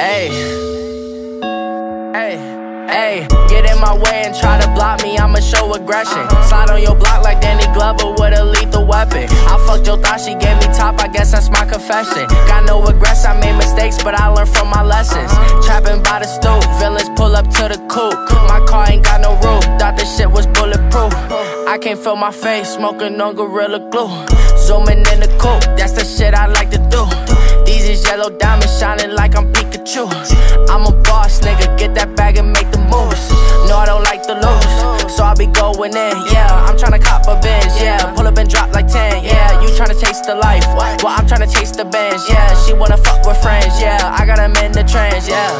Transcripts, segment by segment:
Hey, hey, hey, get in my way and try to block me, I'ma show aggression. Slide on your block like Danny Glover with a lethal weapon. I fucked your thought, she gave me top, I guess that's my confession. Got no regrets, I made mistakes, but I learned from my lessons. Trapping by the stoop, villains pull up to the coupe. My car ain't got no roof, thought this shit was bulletproof. I can't feel my face, smoking on Gorilla Glue. Zooming in the coupe, that's the shit I Yeah, I'm tryna cop a Benz. Yeah, pull up and drop like 10. Yeah, you tryna chase the life. Well, I'm tryna chase the Benz. Yeah, she wanna fuck with friends. Yeah, I got them in the trends. Yeah.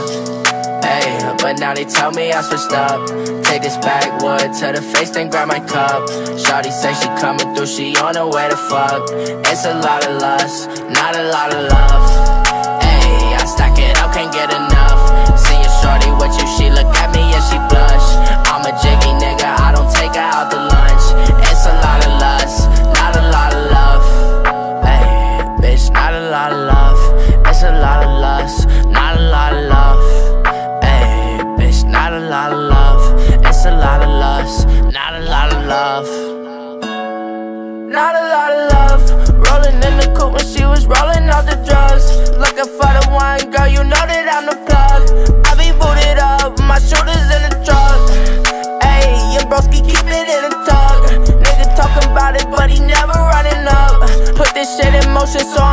Hey, but now they tell me I switched up. Take this backwood to the face, then grab my cup. Shawty say she coming through, she on her way to fuck. It's a lot of lust, not a lot of love. Hey, I stack it up, can't get enough. A lot of love. It's a lot of lust, not a lot of love. Hey, bitch, not a lot of love. It's a lot of lust, not a lot of love. Not a lot of love. Rolling in the coupe when she was rolling out the drugs. Looking for the one girl, you know that I'm the plug. I be booted up, my shooters in the truck. Ayy, your broski keep it in the tuck. Nigga talking about it, but he never running up. Put this shit in motion, so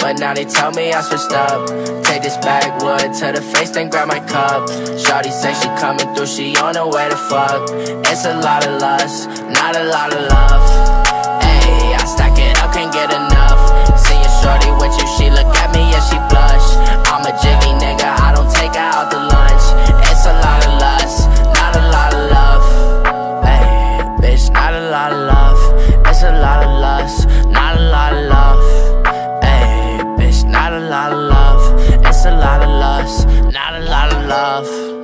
but now they tell me I switched up. Take this backwood to the face, then grab my cup. Shawty say she coming through, she on her way to fuck. It's a lot of lust, not a lot of love. Hey, I stack Love.